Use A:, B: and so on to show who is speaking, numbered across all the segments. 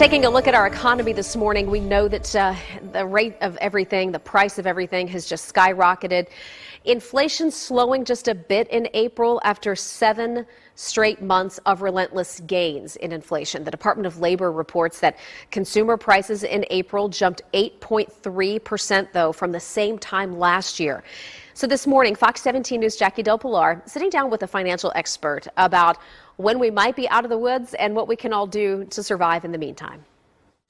A: Taking a look at our economy this morning, we know that uh, the rate of everything, the price of everything has just skyrocketed. Inflation slowing just a bit in April after seven straight months of relentless gains in inflation. The Department of Labor reports that consumer prices in April jumped 8.3%, though, from the same time last year. So this morning, Fox 17 News' Jackie Del Pilar sitting down with a financial expert about when we might be out of the woods and what we can all do to survive in the meantime.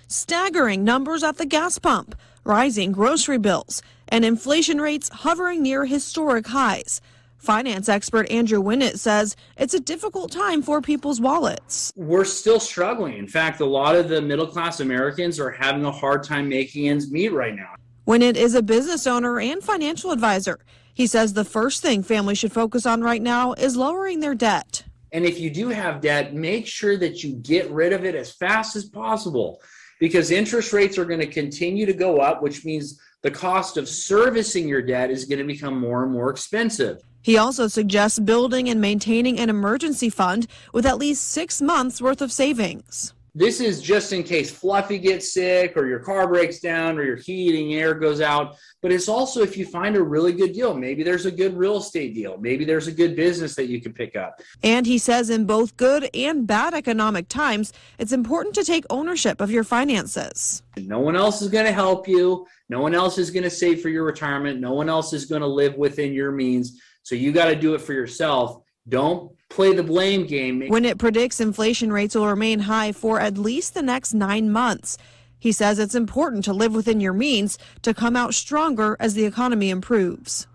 B: Staggering numbers at the gas pump, rising grocery bills, and inflation rates hovering near historic highs. Finance expert Andrew Winnett says it's a difficult time for people's wallets.
C: We're still struggling. In fact, a lot of the middle class Americans are having a hard time making ends meet right now.
B: Winnett it is a business owner and financial advisor. He says the first thing families should focus on right now is lowering their debt.
C: And if you do have debt, make sure that you get rid of it as fast as possible because interest rates are going to continue to go up, which means the cost of servicing your debt is going to become more and more expensive.
B: He also suggests building and maintaining an emergency fund with at least six months worth of savings.
C: This is just in case Fluffy gets sick or your car breaks down or your heating air goes out. But it's also if you find a really good deal. Maybe there's a good real estate deal. Maybe there's a good business that you can pick up.
B: And he says in both good and bad economic times, it's important to take ownership of your finances.
C: No one else is going to help you. No one else is going to save for your retirement. No one else is going to live within your means. So you got to do it for yourself. Don't play the blame game.
B: Winnett predicts inflation rates will remain high for at least the next nine months. He says it's important to live within your means to come out stronger as the economy improves.